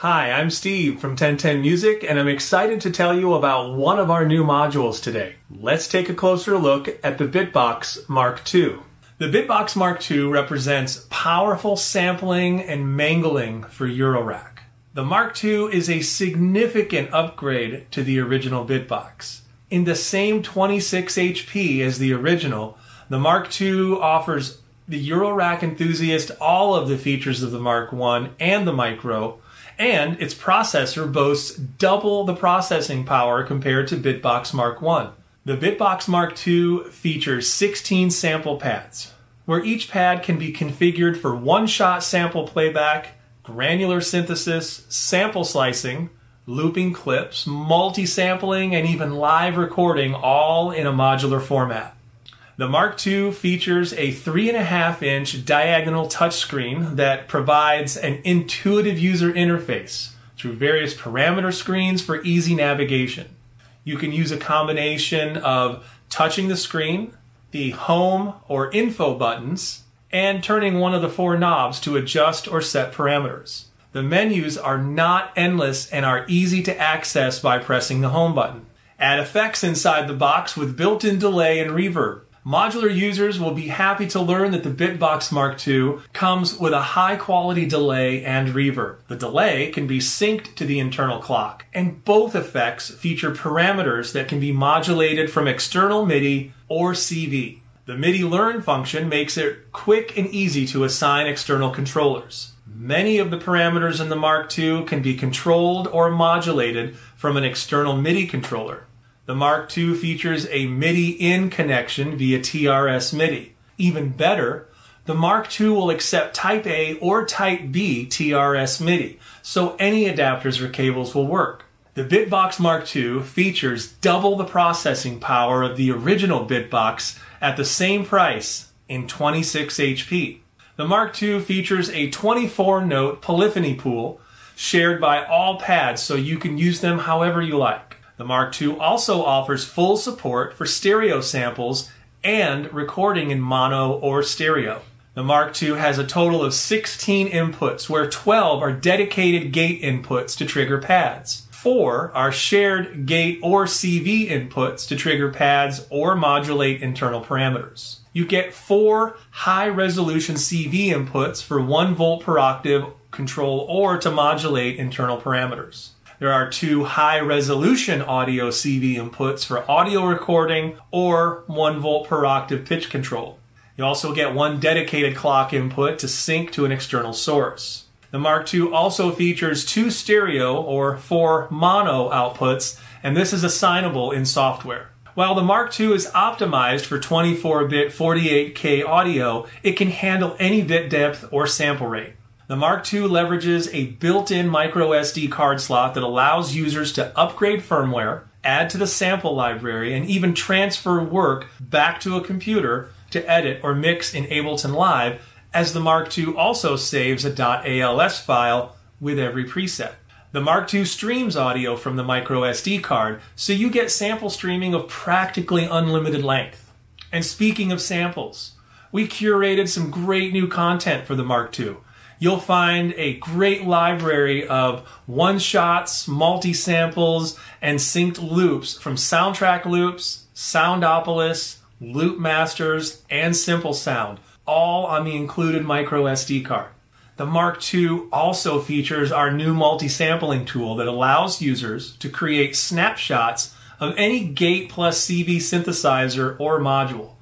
Hi, I'm Steve from 1010 Music, and I'm excited to tell you about one of our new modules today. Let's take a closer look at the Bitbox Mark II. The Bitbox Mark II represents powerful sampling and mangling for Eurorack. The Mark II is a significant upgrade to the original Bitbox. In the same 26 HP as the original, the Mark II offers the Eurorack enthusiast all of the features of the Mark I and the Micro, and its processor boasts double the processing power compared to Bitbox Mark I. The Bitbox Mark II features 16 sample pads, where each pad can be configured for one-shot sample playback, granular synthesis, sample slicing, looping clips, multi-sampling, and even live recording all in a modular format. The Mark II features a 3.5 inch diagonal touchscreen that provides an intuitive user interface through various parameter screens for easy navigation. You can use a combination of touching the screen, the home or info buttons, and turning one of the four knobs to adjust or set parameters. The menus are not endless and are easy to access by pressing the home button. Add effects inside the box with built-in delay and reverb. Modular users will be happy to learn that the Bitbox Mark II comes with a high quality delay and reverb. The delay can be synced to the internal clock, and both effects feature parameters that can be modulated from external MIDI or CV. The MIDI learn function makes it quick and easy to assign external controllers. Many of the parameters in the Mark II can be controlled or modulated from an external MIDI controller. The Mark II features a MIDI in connection via TRS MIDI. Even better, the Mark II will accept Type A or Type B TRS MIDI, so any adapters or cables will work. The Bitbox Mark II features double the processing power of the original Bitbox at the same price in 26 HP. The Mark II features a 24 note polyphony pool shared by all pads so you can use them however you like. The Mark II also offers full support for stereo samples and recording in mono or stereo. The Mark II has a total of 16 inputs, where 12 are dedicated gate inputs to trigger pads. Four are shared gate or CV inputs to trigger pads or modulate internal parameters. You get four high resolution CV inputs for 1 volt per octave control or to modulate internal parameters. There are two high resolution audio CV inputs for audio recording or 1 volt per octave pitch control. You also get one dedicated clock input to sync to an external source. The Mark II also features two stereo or four mono outputs, and this is assignable in software. While the Mark II is optimized for 24-bit 48K audio, it can handle any bit depth or sample rate. The Mark II leverages a built-in micro SD card slot that allows users to upgrade firmware, add to the sample library, and even transfer work back to a computer to edit or mix in Ableton Live, as the Mark II also saves a .als file with every preset. The Mark II streams audio from the micro SD card, so you get sample streaming of practically unlimited length. And speaking of samples, we curated some great new content for the Mark II you'll find a great library of one shots, multi samples, and synced loops from Soundtrack Loops, Soundopolis, Loop Masters, and Symplesound, all on the included micro SD card. The Mark II also features our new multi sampling tool that allows users to create snapshots of any gate plus CV synthesizer or module.